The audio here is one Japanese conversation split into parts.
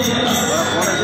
Вот, вот, вот.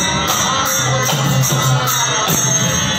I'm sorry.